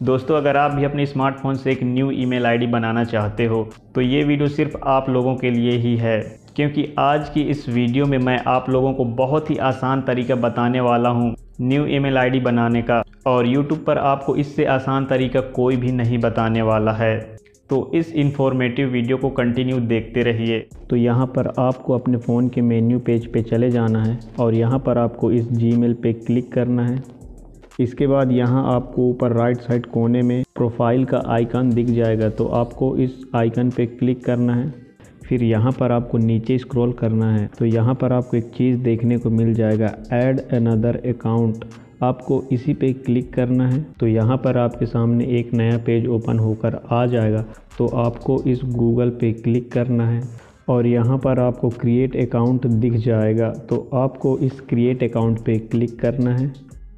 दोस्तों, अगर आप भी अपने स्मार्टफ़ोन से एक न्यू ईमेल आईडी बनाना चाहते हो तो ये वीडियो सिर्फ़ आप लोगों के लिए ही है। क्योंकि आज की इस वीडियो में मैं आप लोगों को बहुत ही आसान तरीका बताने वाला हूँ न्यू ईमेल आईडी बनाने का। और यूट्यूब पर आपको इससे आसान तरीका कोई भी नहीं बताने वाला है। तो इस इंफॉर्मेटिव वीडियो को कंटिन्यू देखते रहिए। तो यहाँ पर आपको अपने फ़ोन के मेन्यू पेज पे चले जाना है और यहाँ पर आपको इस जीमेल पे क्लिक करना है। इसके बाद यहाँ आपको ऊपर राइट साइड कोने में प्रोफ़ाइल का आइकन दिख जाएगा तो आपको इस आइकन पे क्लिक करना है। फिर यहाँ पर आपको नीचे स्क्रॉल करना है तो यहाँ पर आपको एक चीज़ देखने को मिल जाएगा ऐड अनदर अकाउंट आपको इसी पे क्लिक करना है तो यहाँ पर आपके सामने एक नया पेज ओपन होकर आ जाएगा तो आपको इस गूगल पे क्लिक करना है और यहाँ पर आपको क्रिएट अकाउंट दिख जाएगा तो आपको इस क्रिएट अकाउंट पे क्लिक करना है।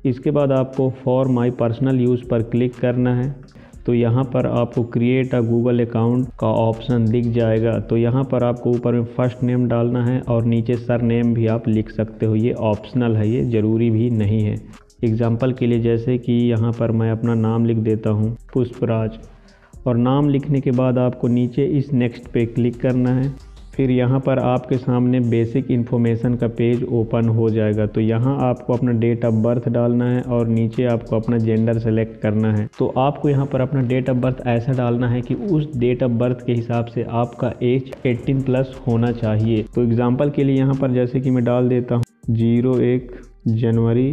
इसके बाद आपको फॉर माई पर्सनल यूज़ पर क्लिक करना है। तो यहाँ पर आपको क्रिएट अ गूगल अकाउंट का ऑप्शन दिख जाएगा। तो यहाँ पर आपको ऊपर में फ़र्स्ट नेम डालना है और नीचे सर नेम भी आप लिख सकते हो। ये ऑप्शनल है, ये ज़रूरी भी नहीं है। एग्ज़ाम्पल के लिए जैसे कि यहाँ पर मैं अपना नाम लिख देता हूँ, पुष्पराज। और नाम लिखने के बाद आपको नीचे इस नेक्स्ट पे क्लिक करना है। फिर यहाँ पर आपके सामने बेसिक इन्फॉर्मेशन का पेज ओपन हो जाएगा। तो यहाँ आपको अपना डेट ऑफ़ बर्थ डालना है और नीचे आपको अपना जेंडर सेलेक्ट करना है। तो आपको यहाँ पर अपना डेट ऑफ़ बर्थ ऐसा डालना है कि उस डेट ऑफ़ बर्थ के हिसाब से आपका एज 18 प्लस होना चाहिए। तो एग्ज़ाम्पल के लिए यहाँ पर जैसे कि मैं डाल देता हूँ ज़ीरो एक जनवरी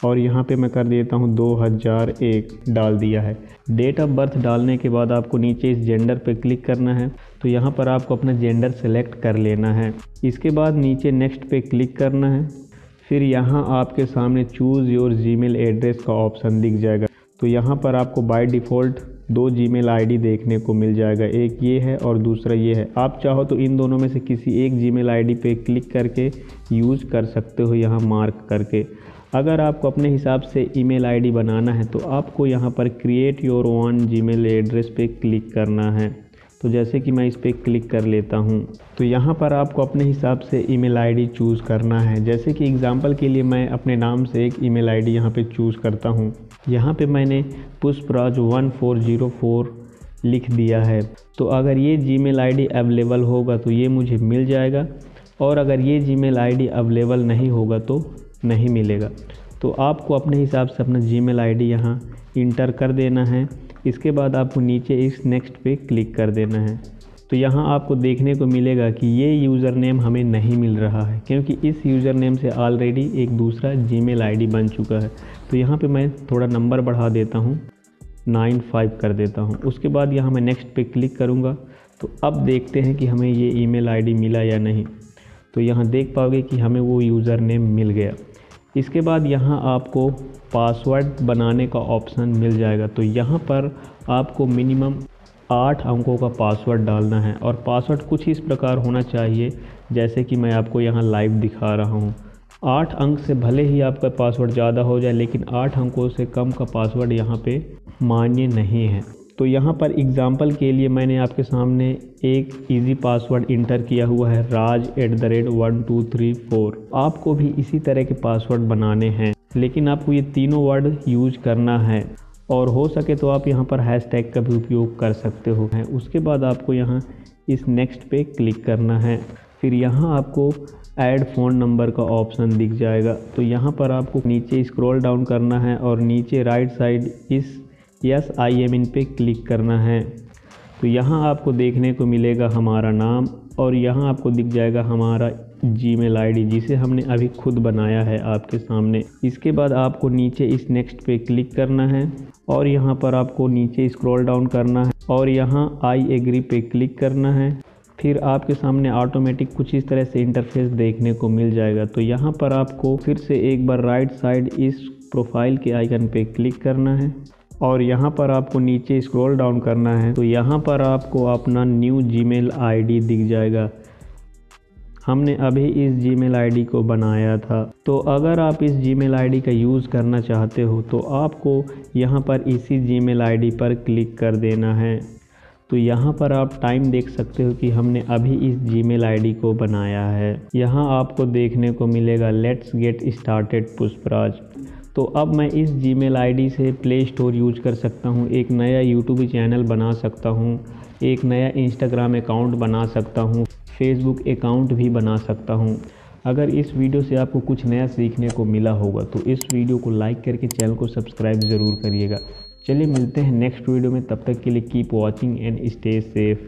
और यहाँ पे मैं कर देता हूँ 2001 डाल दिया है। डेट ऑफ़ बर्थ डालने के बाद आपको नीचे इस जेंडर पे क्लिक करना है। तो यहाँ पर आपको अपना जेंडर सेलेक्ट कर लेना है। इसके बाद नीचे नेक्स्ट पे क्लिक करना है। फिर यहाँ आपके सामने चूज़ योर जीमेल एड्रेस का ऑप्शन दिख जाएगा। तो यहाँ पर आपको बाय डिफ़ॉल्ट दो जीमेल आईडी देखने को मिल जाएगा। एक ये है और दूसरा ये है। आप चाहो तो इन दोनों में से किसी एक जीमेल आईडी पे क्लिक करके यूज़ कर सकते हो यहाँ मार्क करके। अगर आपको अपने हिसाब से ईमेल आईडी बनाना है तो आपको यहाँ पर create your own Gmail address पे क्लिक करना है। तो जैसे कि मैं इस पर क्लिक कर लेता हूँ तो यहाँ पर आपको अपने हिसाब से ईमेल आईडी चूज़ करना है। जैसे कि एग्ज़ाम्पल के लिए मैं अपने नाम से एक ईमेल आईडी यहाँ पे चूज़ करता हूँ। यहाँ पे मैंने Pushpraj one four zero four लिख दिया है। तो अगर ये जीमेल आईडी अवेलेबल होगा तो ये मुझे मिल जाएगा। और अगर ये जीमेल आईडी अवेलेबल नहीं होगा तो नहीं मिलेगा। तो आपको अपने हिसाब से अपना जी मेल आई यहाँ इंटर कर देना है। इसके बाद आपको नीचे इस नेक्स्ट पे क्लिक कर देना है। तो यहाँ आपको देखने को मिलेगा कि ये यूज़र नेम हमें नहीं मिल रहा है, क्योंकि इस यूज़र नेम से ऑलरेडी एक दूसरा जी मेल बन चुका है। तो यहाँ पे मैं थोड़ा नंबर बढ़ा देता हूँ नाइन फाइव कर देता हूँ। उसके बाद यहाँ मैं नेक्स्ट पे क्लिक करूँगा। तो अब देखते हैं कि हमें ये ईमेल आईडी मिला या नहीं। तो यहाँ देख पाओगे कि हमें वो यूज़र नेम मिल गया। इसके बाद यहाँ आपको पासवर्ड बनाने का ऑप्शन मिल जाएगा। तो यहाँ पर आपको मिनिमम आठ अंकों का पासवर्ड डालना है और पासवर्ड कुछ इस प्रकार होना चाहिए, जैसे कि मैं आपको यहाँ लाइव दिखा रहा हूँ। आठ अंक से भले ही आपका पासवर्ड ज़्यादा हो जाए, लेकिन आठ अंकों से कम का पासवर्ड यहाँ पे मान्य नहीं है। तो यहाँ पर एग्ज़ाम्पल के लिए मैंने आपके सामने एक इजी पासवर्ड इंटर किया हुआ है Raj at the rate one two three four आपको भी इसी तरह के पासवर्ड बनाने हैं, लेकिन आपको ये तीनों वर्ड यूज़ करना है। और हो सके तो आप यहाँ पर हैश टैग का भी उपयोग कर सकते हो। हैं उसके बाद आपको यहाँ इस नेक्स्ट पे क्लिक करना है। फिर यहाँ आपको ऐड फ़ोन नंबर का ऑप्शन दिख जाएगा। तो यहाँ पर आपको नीचे स्क्रॉल डाउन करना है और नीचे राइट साइड इस यस आई एम इन पे क्लिक करना है। तो यहाँ आपको देखने को मिलेगा हमारा नाम और यहाँ आपको दिख जाएगा हमारा जी मेल आईडी जिसे हमने अभी खुद बनाया है आपके सामने। इसके बाद आपको नीचे इस नेक्स्ट पे क्लिक करना है और यहाँ पर आपको नीचे स्क्रॉल डाउन करना है और यहाँ आई एग्री पे क्लिक करना है। फिर आपके सामने ऑटोमेटिक कुछ इस तरह से इंटरफेस देखने को मिल जाएगा। तो यहाँ पर आपको फिर से एक बार राइट साइड इस प्रोफ़ाइल के आइकन पे क्लिक करना है। और यहाँ पर आपको नीचे स्क्रॉल डाउन करना है तो यहाँ पर आपको अपना न्यू जीमेल आईडी दिख जाएगा। हमने अभी इस जीमेल आईडी को बनाया था। तो अगर आप इस जीमेल आईडी का यूज़ करना चाहते हो तो आपको यहाँ पर इसी जीमेल आईडी पर क्लिक कर देना है। तो यहाँ पर आप टाइम देख सकते हो कि हमने अभी इस जीमेल आईडी को बनाया है। यहाँ आपको देखने को मिलेगा लेट्स गेट स्टार्टेड पुष्पराज। तो अब मैं इस जी मेल से प्ले स्टोर यूज़ कर सकता हूँ, एक नया यूट्यूब चैनल बना सकता हूँ, एक नया इंस्टाग्राम अकाउंट बना सकता हूँ फेसबुक अकाउंट भी बना सकता हूँ। अगर इस वीडियो से आपको कुछ नया सीखने को मिला होगा तो इस वीडियो को लाइक करके चैनल को सब्सक्राइब ज़रूर करिएगा। चलिए मिलते हैं नेक्स्ट वीडियो में, तब तक के लिए keep watching and stay safe